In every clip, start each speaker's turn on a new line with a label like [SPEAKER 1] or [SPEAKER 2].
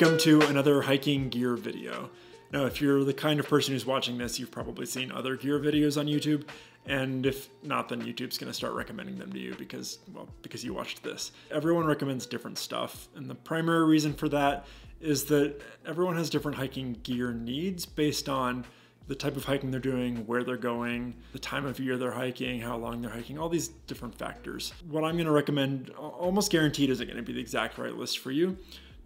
[SPEAKER 1] Welcome to another hiking gear video. Now, if you're the kind of person who's watching this, you've probably seen other gear videos on YouTube, and if not, then YouTube's gonna start recommending them to you because, well, because you watched this. Everyone recommends different stuff, and the primary reason for that is that everyone has different hiking gear needs based on the type of hiking they're doing, where they're going, the time of year they're hiking, how long they're hiking, all these different factors. What I'm gonna recommend, almost guaranteed, isn't gonna be the exact right list for you.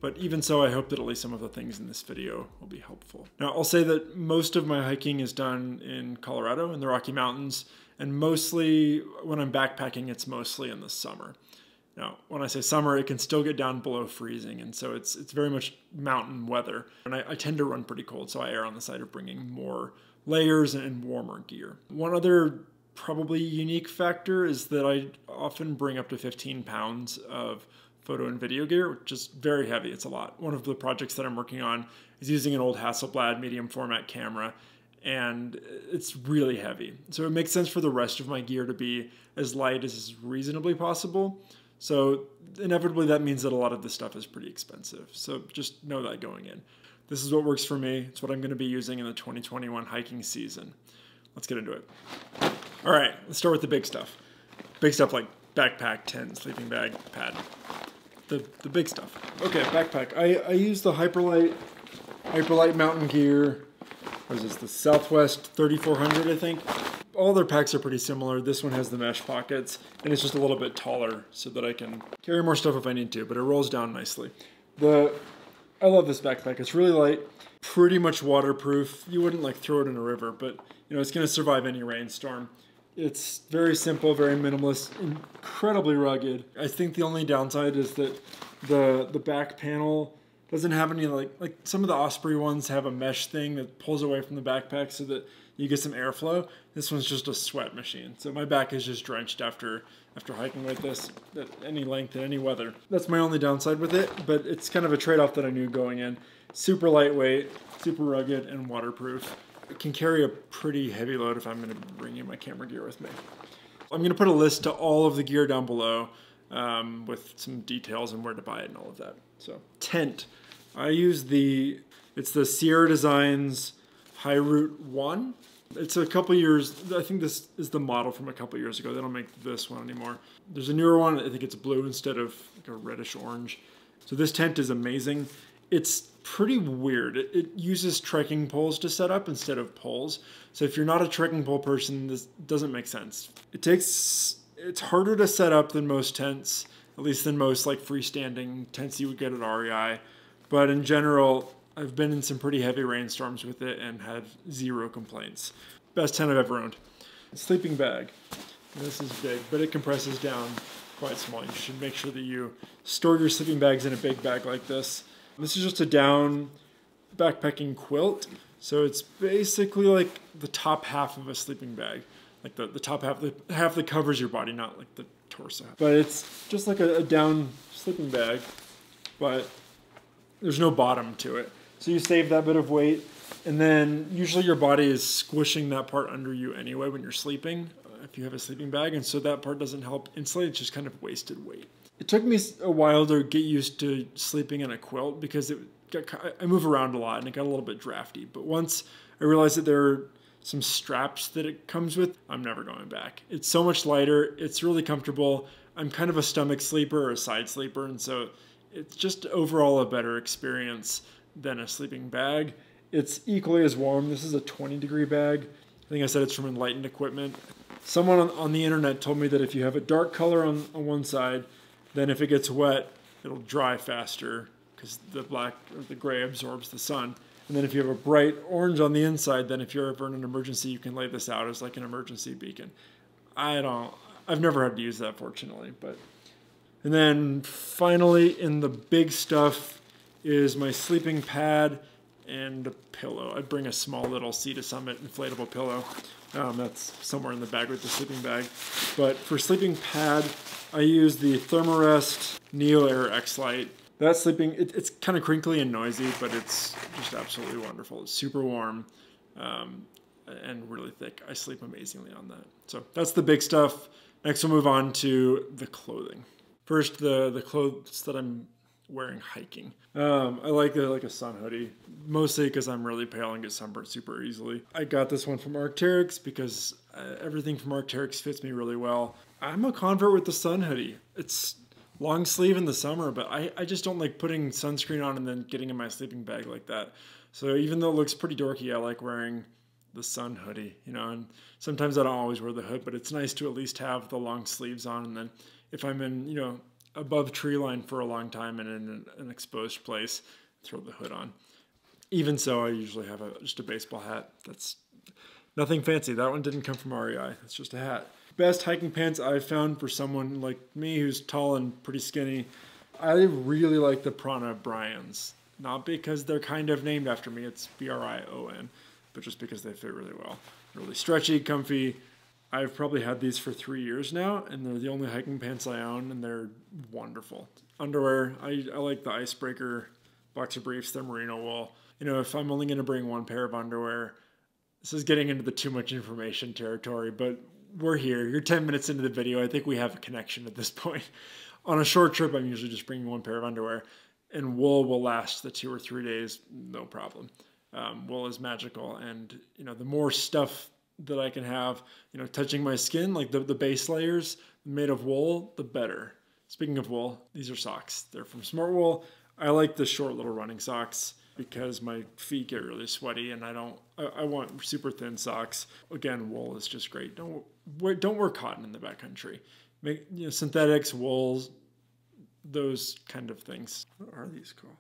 [SPEAKER 1] But even so, I hope that at least some of the things in this video will be helpful. Now, I'll say that most of my hiking is done in Colorado in the Rocky Mountains, and mostly when I'm backpacking, it's mostly in the summer. Now, when I say summer, it can still get down below freezing, and so it's it's very much mountain weather. And I, I tend to run pretty cold, so I err on the side of bringing more layers and warmer gear. One other probably unique factor is that I often bring up to 15 pounds of photo and video gear, which is very heavy. It's a lot. One of the projects that I'm working on is using an old Hasselblad medium format camera, and it's really heavy. So it makes sense for the rest of my gear to be as light as is reasonably possible. So inevitably that means that a lot of this stuff is pretty expensive. So just know that going in. This is what works for me. It's what I'm going to be using in the 2021 hiking season. Let's get into it. All right, let's start with the big stuff. Big stuff like backpack, tent, sleeping bag, pad the, the big stuff. Okay, backpack. I, I use the Hyperlite Hyperlite Mountain Gear. What is this? The Southwest 3400, I think. All their packs are pretty similar. This one has the mesh pockets, and it's just a little bit taller so that I can carry more stuff if I need to, but it rolls down nicely. The I love this backpack. It's really light, pretty much waterproof. You wouldn't like throw it in a river, but you know it's to survive any rainstorm. It's very simple, very minimalist, incredibly rugged. I think the only downside is that the the back panel doesn't have any like like some of the Osprey ones have a mesh thing that pulls away from the backpack so that you get some airflow. This one's just a sweat machine. So my back is just drenched after after hiking like this at any length in any weather. That's my only downside with it, but it's kind of a trade-off that I knew going in. Super lightweight, super rugged and waterproof can carry a pretty heavy load if I'm going to bring in my camera gear with me. I'm going to put a list to all of the gear down below um, with some details and where to buy it and all of that. So tent, I use the, it's the Sierra Designs High Route 1. It's a couple years, I think this is the model from a couple years ago. They don't make this one anymore. There's a newer one, I think it's blue instead of like a reddish orange. So this tent is amazing. It's pretty weird. It, it, uses trekking poles to set up instead of poles. So if you're not a trekking pole person, this doesn't make sense. It takes it's harder to set up than most tents, at least than most like freestanding tents you would get at REI. But in general, I've been in some pretty heavy rainstorms with it and had zero complaints. Best tent I've ever owned. Sleeping bag. This is big, but it compresses down quite small. You should make sure that you store your sleeping bags in a big bag like this this is just a down backpacking quilt. So it's basically like the top half of a sleeping bag. Like the, the top half, the half that covers your body, not like the torso. But it's just like a, a down sleeping bag, but there's no bottom to it. So you save that bit of weight, and then usually your body is squishing that part under you anyway when you're sleeping, if you have a sleeping bag, and so that part doesn't help insulate, it's just kind of wasted weight. It took me a while to get used to sleeping in a quilt because it got, I move around a lot and it got a little bit drafty. But once I realized that there are some straps that it comes with, I'm never going back. It's so much lighter. It's really comfortable. I'm kind of a stomach sleeper or a side sleeper, and so it's just overall a better experience than a sleeping bag. It's equally as warm. This is a 20 degree bag. I think I said it's from Enlightened Equipment. Someone on, on the internet told me that if you have a dark color on, on one side then if it gets wet, it'll dry faster because the black or the gray absorbs the sun. And then if you have a bright orange on the inside, then if you're ever in an emergency, you can lay this out as like an emergency beacon. I don't, I've never had to use that fortunately, but. And then finally in the big stuff is my sleeping pad and a pillow. I'd bring a small little Sea to Summit inflatable pillow. Um, that's somewhere in the bag with the sleeping bag. But for sleeping pad, I use the Thermarest Neo Air X Lite. That sleeping, it, it's kind of crinkly and noisy, but it's just absolutely wonderful. It's super warm um, and really thick. I sleep amazingly on that. So that's the big stuff. Next, we'll move on to the clothing. First, the, the clothes that I'm wearing hiking. Um, I like the like a sun hoodie, mostly because I'm really pale and get sunburned super easily. I got this one from Arc'teryx because uh, everything from Arc'teryx fits me really well. I'm a convert with the sun hoodie. It's long sleeve in the summer, but I, I just don't like putting sunscreen on and then getting in my sleeping bag like that. So even though it looks pretty dorky, I like wearing the sun hoodie, you know, and sometimes I don't always wear the hood, but it's nice to at least have the long sleeves on. And then if I'm in, you know, above tree line for a long time and in an, exposed place, throw the hood on. Even so, I usually have a, just a baseball hat. That's nothing fancy. That one didn't come from REI. It's just a hat. Best hiking pants I've found for someone like me who's tall and pretty skinny. I really like the Prana Brions. Not because they're kind of named after me, it's B R I O N but just because they fit really well. Really stretchy, comfy. I've probably had these for three years now, and they're the only hiking pants I own, and they're wonderful. Underwear, I, I like the Icebreaker boxer briefs, they're merino wool. You know, if I'm only going to bring one pair of underwear, this is getting into the too much information territory, but we're here. You're 10 minutes into the video. I think we have a connection at this point. On a short trip, I'm usually just bringing one pair of underwear, and wool will last the two or three days, no problem um, wool is magical. And, you know, the more stuff that I can have, you know, touching my skin, like the, the base layers made of wool, the better. Speaking of wool, these are socks. They're from Smartwool. I like the short little running socks because my feet get really sweaty and I don't I, I, want super thin socks. Again, wool is just great. Don't wear, don't wear cotton in the backcountry. Make you know synthetics, wools, those kind of things. What are these called?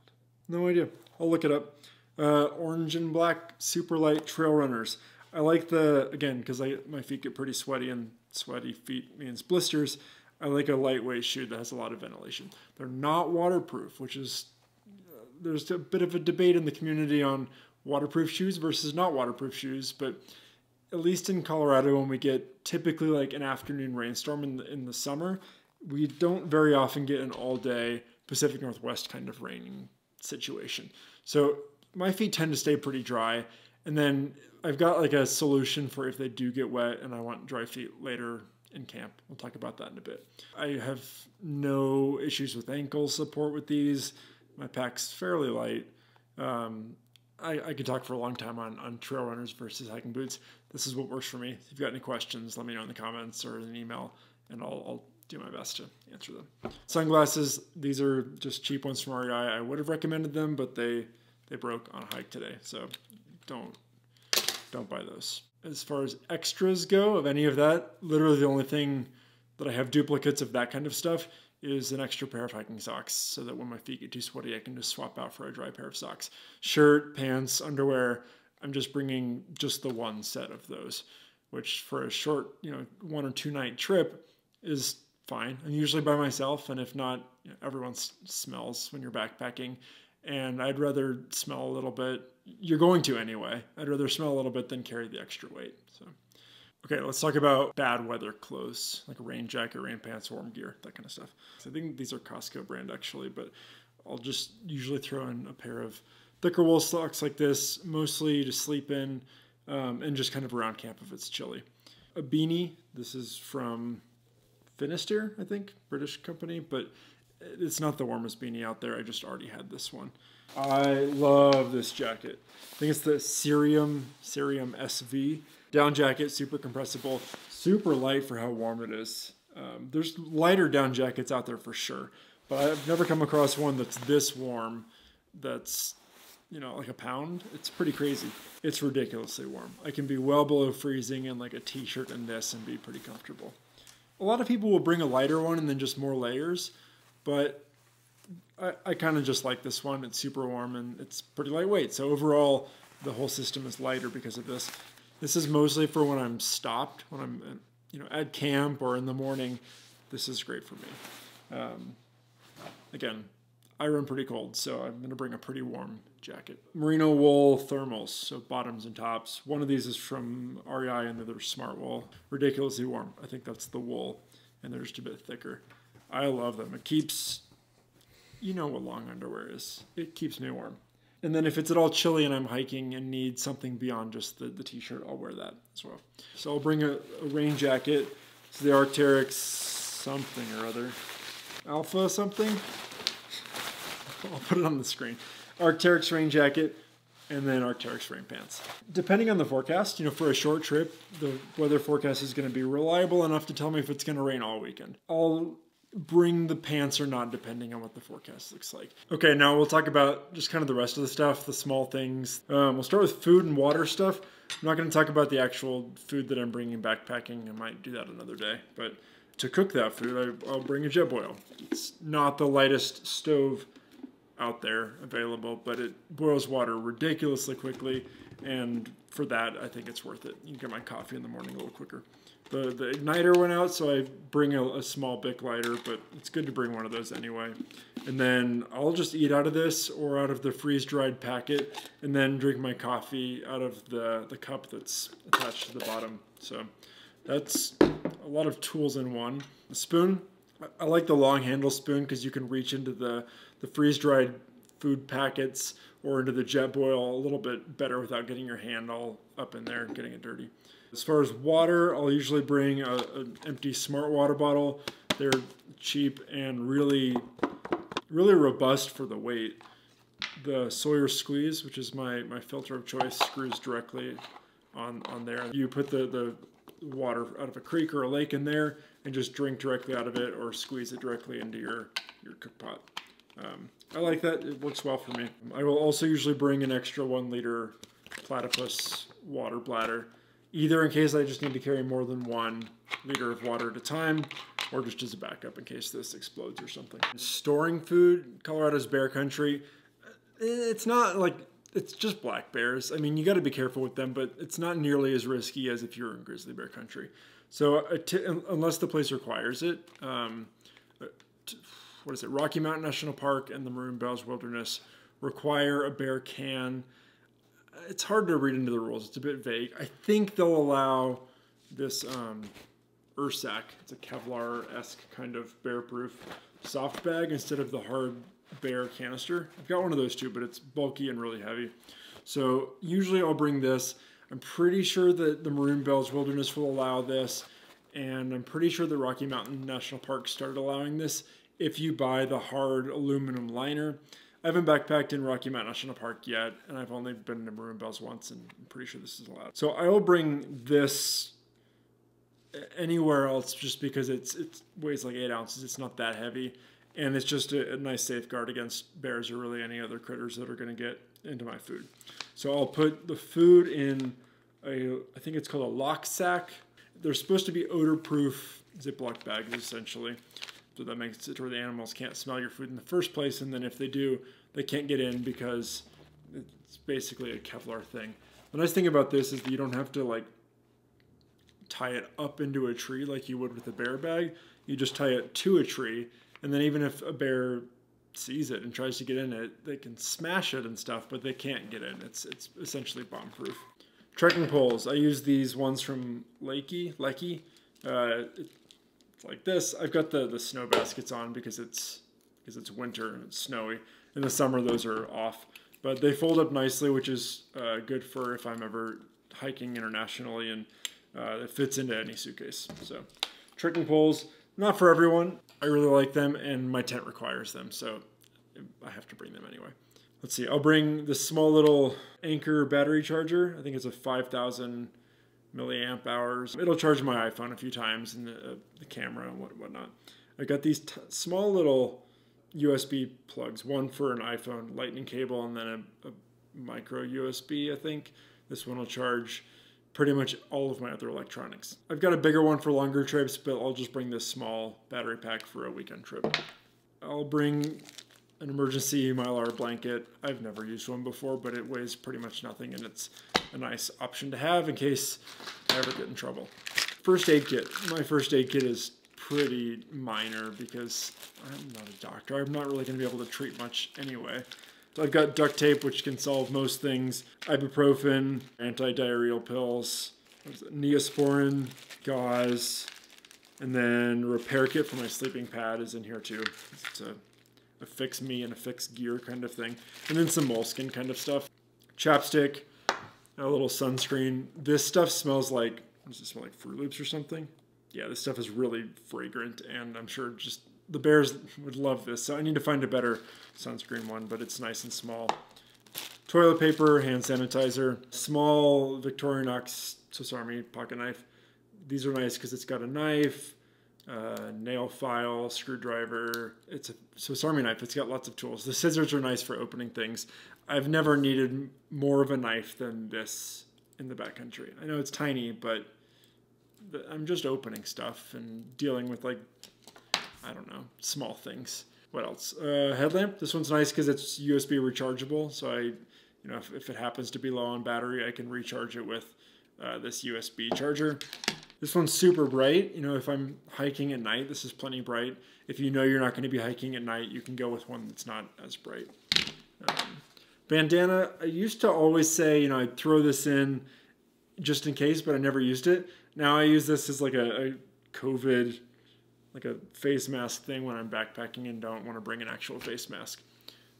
[SPEAKER 1] No idea. I'll look it up. Uh, orange and black super light trail runners. I like the again because I my feet get pretty sweaty and sweaty feet means blisters. I like a lightweight shoe that has a lot of ventilation. They're not waterproof, which is uh, there's a bit of a debate in the community on waterproof shoes versus not waterproof shoes, but at least in Colorado when we get typically like an afternoon rainstorm in the, in the summer, we don't very often get an all day Pacific Northwest kind of raining situation. So my feet tend to stay pretty dry. And then I've got like a solution for if they do get wet and I want dry feet later in camp. We'll talk about that in a bit. I have no issues with ankle support with these. My pack's fairly light. Um, I, I could talk for a long time on, on trail runners versus hiking boots. This is what works for me. If you've got any questions, let me know in the comments or in an email, and I'll, I'll do my best to answer them. Sunglasses, these are just cheap ones from REI. I would have recommended them, but they they broke on a hike today. So don't don't buy those. As far as extras go of any of that, literally the only thing that I have duplicates of that kind of stuff is an extra pair of hiking socks so that when my feet get too sweaty, I can just swap out for a dry pair of socks. Shirt, pants, underwear, I'm just bringing just the one set of those, which for a short, you know, one or two night trip is fine. I'm usually by myself, and if not, you know, everyone smells when you're backpacking and I'd rather smell a little bit. You're going to anyway. I'd rather smell a little bit than carry the extra weight. So, okay, let's talk about bad weather clothes like a rain jacket, rain pants, warm gear, that kind of stuff. So I think these are Costco brand actually, but I'll just usually throw in a pair of thicker wool socks like this, mostly to sleep in, um, and just kind of around camp if it's chilly. A beanie. This is from Finisterre, I think, British company, but it's not the warmest beanie out there. I just already had this one. I love this jacket. I think it's the Cerium Cerium SV down jacket, super compressible, super light for how warm it is. Um, there's lighter down jackets out there for sure, but I've never come across one that's this warm. That's you know like a pound. It's pretty crazy. It's ridiculously warm. I can be well below freezing in like a t-shirt and this and be pretty comfortable. A lot of people will bring a lighter one and then just more layers but I, I kind of just like this one. It's super warm and it's pretty lightweight. So overall, the whole system is lighter because of this. This is mostly for when I'm stopped, when I'm you know at camp or in the morning. This is great for me. Um, again, I run pretty cold, so I'm going to bring a pretty warm jacket. Merino wool thermals, so bottoms and tops. One of these is from REI and the other Smartwool. Ridiculously warm. I think that's the wool, and they're just a bit thicker. I love them. It keeps, you know what long underwear is. It keeps me warm. And then if it's at all chilly and I'm hiking and need something beyond just the, the t-shirt, I'll wear that as well. So I'll bring a, a rain jacket. It's the Arc'teryx something or other. Alpha something. I'll put it on the screen. Arc'teryx rain jacket, and then Arc'teryx rain pants. Depending on the forecast, you know, for a short trip, the weather forecast is going to be reliable enough to tell me if it's going to rain all weekend. I'll bring the pants or not depending on what the forecast looks like. Okay, now we'll talk about just kind of the rest of the stuff, the small things. Um, we'll start with food and water stuff. I'm not going to talk about the actual food that I'm bringing backpacking. I might do that another day, but to cook that food, I, will bring a Jetboil. It's not the lightest stove out there available, but it boils water ridiculously quickly, and for that, I think it's worth it. You can get my coffee in the morning a little quicker. The, the igniter went out, so I bring a, a small Bic lighter, but it's good to bring one of those anyway. And then I'll just eat out of this or out of the freeze-dried packet, and then drink my coffee out of the, the cup that's attached to the bottom. So that's a lot of tools in one. A spoon, I like the long handle spoon because you can reach into the, the freeze-dried food packets or into the Jetboil a little bit better without getting your hand all up in there and getting it dirty. As far as water, I'll usually bring an empty smart water bottle. They're cheap and really, really robust for the weight. The Sawyer Squeeze, which is my, my filter of choice, screws directly on, on there. You put the, the water out of a creek or a lake in there and just drink directly out of it or squeeze it directly into your, your cook pot. Um, I like that. It works well for me. I will also usually bring an extra one liter platypus water bladder, either in case I just need to carry more than one liter of water at a time, or just as a backup in case this explodes or something. Storing food, Colorado's bear country, it's not like it's just black bears. I mean, you got to be careful with them, but it's not nearly as risky as if you're in grizzly bear country. So, unless the place requires it, um, what is it? Rocky Mountain National Park and the Maroon Bells Wilderness require a bear can. It's hard to read into the rules. It's a bit vague. I think they'll allow this um, Ursack. It's a Kevlar-esque kind of bear-proof soft bag instead of the hard bear canister. I've got one of those too, but it's bulky and really heavy. So usually I'll bring this. I'm pretty sure that the Maroon Bells Wilderness will allow this, and I'm pretty sure the Rocky Mountain National Park started allowing this if you buy the hard aluminum liner. I haven't backpacked in Rocky Mountain National Park yet, and I've only been to Maroon Bells once, and I'm pretty sure this is allowed. So I will bring this anywhere else just because it's it weighs like eight ounces. It's not that heavy, and it's just a, a nice safeguard against bears or really any other critters that are going to get into my food. So I'll put the food in a I think it's called a Loksak. They're supposed to be odor-proof Ziploc bags essentially. So that makes it where the animals can't smell your food in the first place, and then if they do, they can't get in because it's basically a Kevlar thing. The nice thing about this is that you don't have to like tie it up into a tree like you would with a bear bag. You just tie it to a tree, and then even if a bear sees it and tries to get in it, they can smash it and stuff, but they can't get in. It's it's essentially bomb proof. Trekking poles. I use these ones from Lakey. Leki. Uh, like this. I've got the, the snow baskets on because it's because it's winter and it's snowy. In the summer, those are off. But they fold up nicely, which is uh, good for if I'm ever hiking internationally, and uh, it fits into any suitcase. So, trekking poles, not for everyone. I really like them, and my tent requires them, so I have to bring them anyway. Let's see, I'll bring this small little Anker battery charger. I think it's a 5,000 milliamp hours. It'll charge my iPhone a few times and the, uh, the camera and what, whatnot. I got these small little USB plugs, one for an iPhone lightning cable and then a, a micro USB, I think. This one will charge pretty much all of my other electronics. I've got a bigger one for longer trips, but I'll just bring this small battery pack for a weekend trip. I'll bring an emergency mylar blanket. I've never used one before, but it weighs pretty much nothing and it's a nice option to have in case I ever get in trouble. First aid kit. My first aid kit is pretty minor because I'm not a doctor. I'm not really going to be able to treat much anyway. So I've got duct tape, which can solve most things, ibuprofen, anti-diarrheal pills, neosporin, gauze, and then repair kit for my sleeping pad is in here too. It's a, a fix me and a fix gear kind of thing. And then some moleskin kind of stuff. Chapstick, a little sunscreen. This stuff smells like, does it smell like Froot Loops or something? Yeah, this stuff is really fragrant and I'm sure just the bears would love this. So I need to find a better sunscreen one, but it's nice and small. Toilet paper, hand sanitizer, small Victorinox Swiss Army pocket knife. These are nice because it's got a knife, uh, nail file, screwdriver. It's a Swiss Army knife. It's got lots of tools. The scissors are nice for opening things. I've never needed more of a knife than this in the backcountry. I know it's tiny, but I'm just opening stuff and dealing with like, I don't know, small things. What else? Uh, headlamp. This one's nice because it's USB rechargeable. So I, you know, if, if, it happens to be low on battery, I can recharge it with uh, this USB charger. This one's super bright. You know, if I'm hiking at night, this is plenty bright. If you know you're not going to be hiking at night, you can go with one that's not as bright. Um, bandana, I used to always say, you know, I'd throw this in just in case, but I never used it. Now I use this as like a, a COVID, like a face mask thing when I'm backpacking and don't want to bring an actual face mask.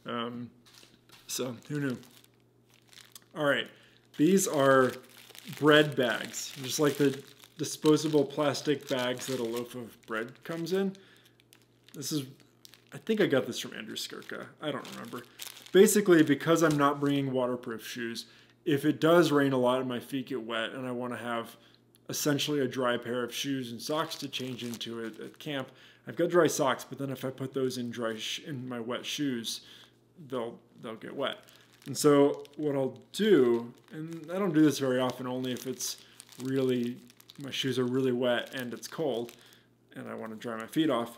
[SPEAKER 1] Um, so who knew? All right, these are bread bags, just like the disposable plastic bags that a loaf of bread comes in. This is, I think I got this from Andrew Skurka. I don't remember. Basically, because I'm not bringing waterproof shoes, if it does rain a lot and my feet get wet and I want to have essentially a dry pair of shoes and socks to change into it at camp, I've got dry socks, but then if I put those in dry in my wet shoes, they'll they'll get wet. And so what I'll do, and I don't do this very often, only if it's really my shoes are really wet and it's cold, and I want to dry my feet off.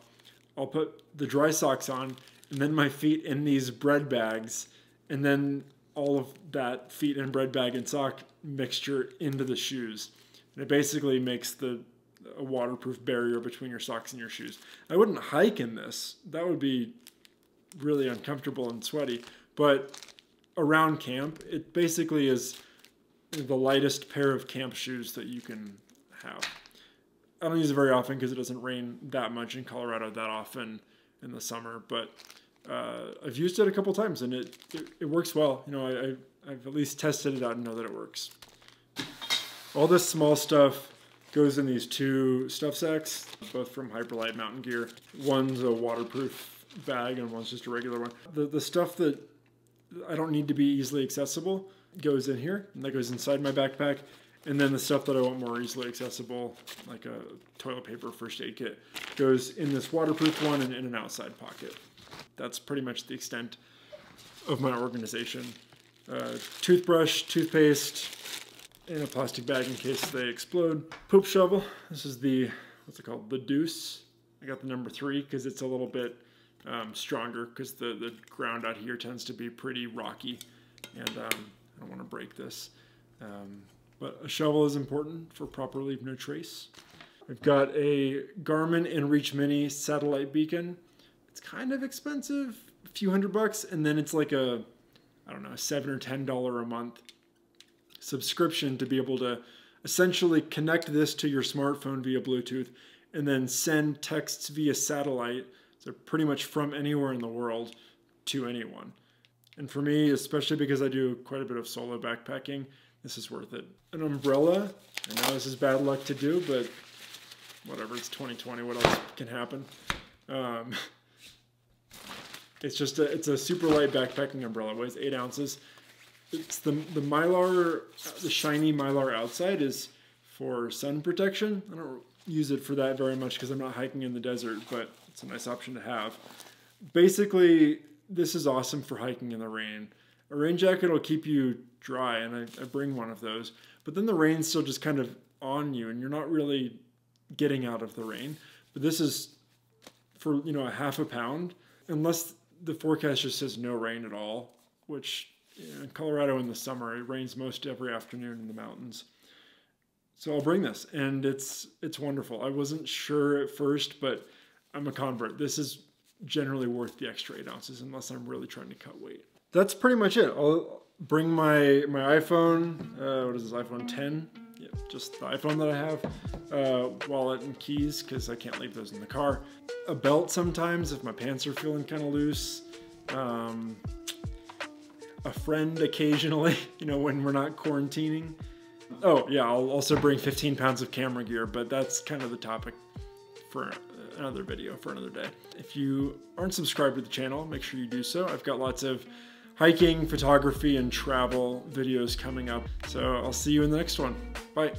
[SPEAKER 1] I'll put the dry socks on, and then my feet in these bread bags, and then all of that feet and bread bag and sock mixture into the shoes. And it basically makes the a waterproof barrier between your socks and your shoes. I wouldn't hike in this. That would be really uncomfortable and sweaty. But around camp, it basically is the lightest pair of camp shoes that you can I don't use it very often because it doesn't rain that much in Colorado that often in the summer, but uh, I've used it a couple times and it, it, it works well. You know, I, I've at least tested it out and know that it works. All this small stuff goes in these two stuff sacks, both from Hyperlite Mountain Gear. One's a waterproof bag and one's just a regular one. The, the stuff that I don't need to be easily accessible goes in here, and that goes inside my backpack. And then the stuff that I want more easily accessible, like a toilet paper first aid kit, goes in this waterproof one and in an outside pocket that's pretty much the extent of my organization. Uh, toothbrush, toothpaste, in a plastic bag in case they explode. Poop shovel. This is the, what's it called? The Deuce. I got the number three because it's a little bit um, stronger because the, the ground out here tends to be pretty rocky and um, I don't want to break this. Um, but a shovel is important for proper leave no trace. I've got a Garmin InReach Mini satellite beacon it's kind of expensive, a few hundred bucks, and then it's like a, I don't know, seven or ten dollar a month subscription to be able to essentially connect this to your smartphone via Bluetooth and then send texts via satellite, so pretty much from anywhere in the world to anyone. And for me, especially because I do quite a bit of solo backpacking, this is worth it. An umbrella, I know this is bad luck to do, but whatever, it's 2020, what else can happen? Um, It's just a it's a super light backpacking umbrella. It weighs eight ounces. It's the the mylar, the shiny mylar outside is for sun protection. I don't use it for that very much because I'm not hiking in the desert, but it's a nice option to have. Basically, this is awesome for hiking in the rain. A rain jacket will keep you dry, and I, I bring one of those. But then the rain's still just kind of on you, and you're not really getting out of the rain. But this is for you know a half a pound, unless the forecast just says no rain at all, which in Colorado in the summer it rains most every afternoon in the mountains. So I'll bring this, and it's it's wonderful. I wasn't sure at first, but I'm a convert. This is generally worth the extra eight ounces, unless I'm really trying to cut weight. That's pretty much it. I'll bring my my iPhone. Uh, what is this? iPhone 10. Yeah, just the iPhone that I have. Uh, wallet and keys because I can't leave those in the car a belt sometimes if my pants are feeling kind of loose. Um, a friend occasionally, you know, when we're not quarantining. Oh, yeah, I'll also bring 15 pounds of camera gear, but that's kind of the topic for another video for another day. If you aren't subscribed to the channel, make sure you do so. I've got lots of hiking, photography, and travel videos coming up. So I'll see you in the next one. Bye.